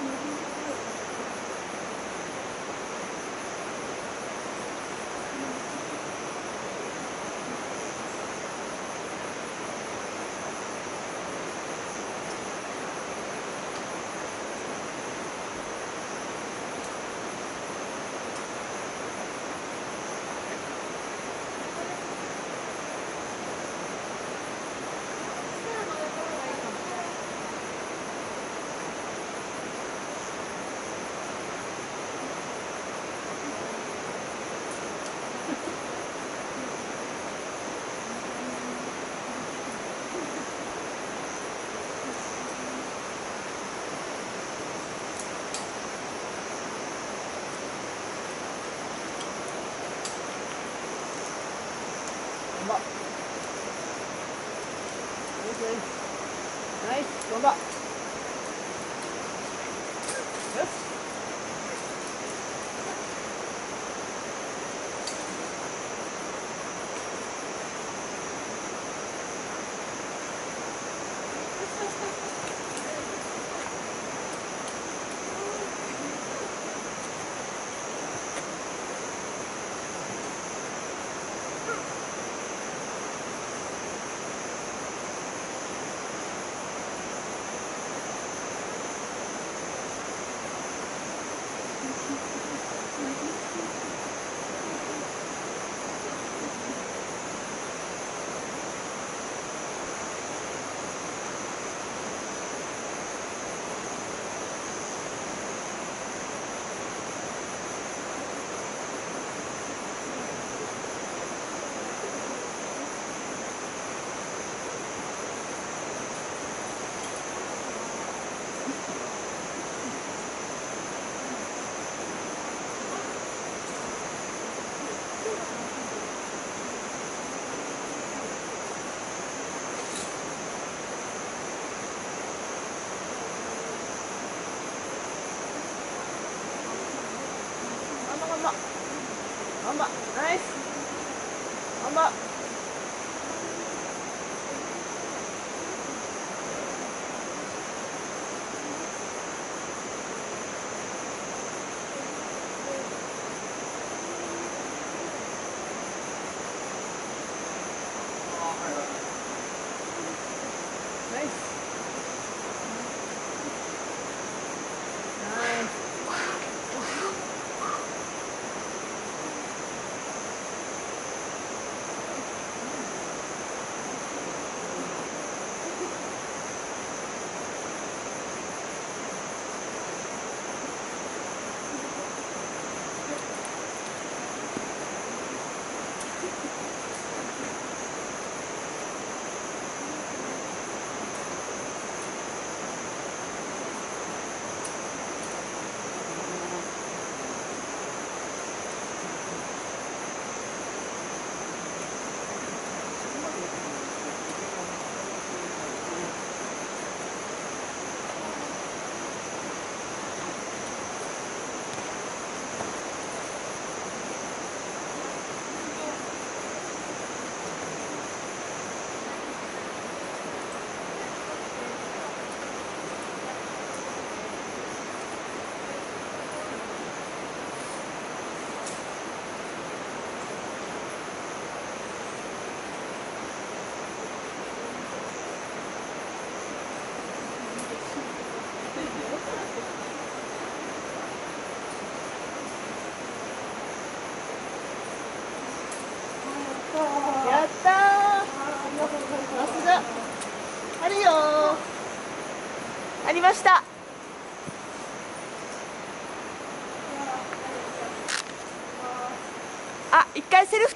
Mm-hmm. 頑張ナイス。頑張ナイスやったー増田あるよ。ありました。あ一回セルフ